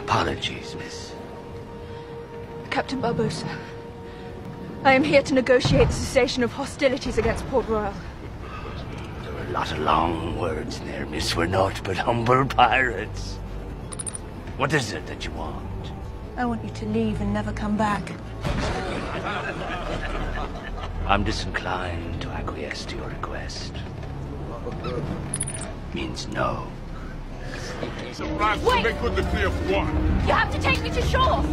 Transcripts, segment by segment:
Apologies, miss. Captain Barbossa. I am here to negotiate the cessation of hostilities against Port Royal. There are a lot of long words in there, miss. We're not but humble pirates. What is it that you want? I want you to leave and never come back. I'm disinclined to acquiesce to your request. Means no. Wait! Make good the clear for one. You have to take me to shore!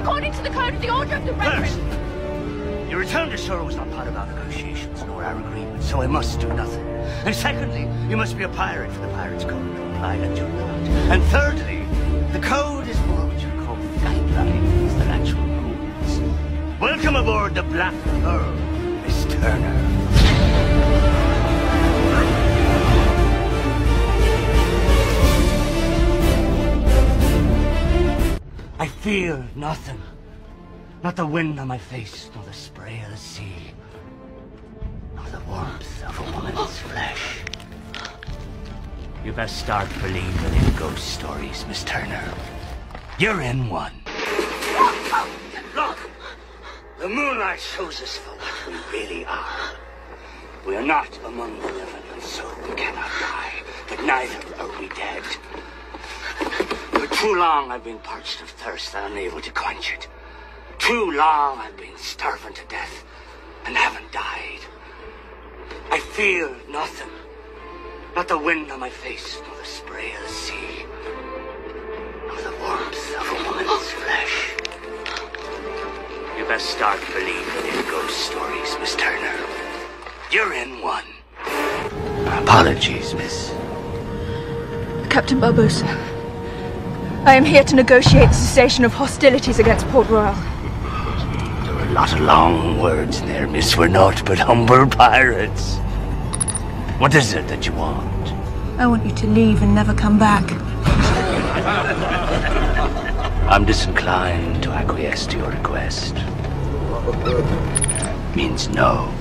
According to the code of the Order of the First, Reverend! your return to shore was not part of our negotiations nor our agreement, so I must do nothing. And secondly, you must be a pirate for the Pirates Code to apply, and you're not. And thirdly, the code is more what you call guidelines than actual rules. Welcome aboard the Black Pearl, Miss Turner. Feel nothing. Not the wind on my face, nor the spray of the sea, nor the warmth of a woman's flesh. You best start believing in ghost stories, Miss Turner. You're in one. Look! The moonlight shows us for what we really are. We are not among the living, and so we cannot die. But neither are we dead. For too long I've been parched of thirst and unable to quench it. Too long I've been starving to death and haven't died. I feel nothing. Not the wind on my face, nor the spray of the sea, nor the warmth of a woman's flesh. You best start believing in ghost stories, Miss Turner. You're in one. Apologies, miss. Captain Barbossa. I am here to negotiate the cessation of hostilities against Port Royal. There are a lot of long words in there, miss. We're not but humble pirates. What is it that you want? I want you to leave and never come back. I'm disinclined to acquiesce to your request. Means no.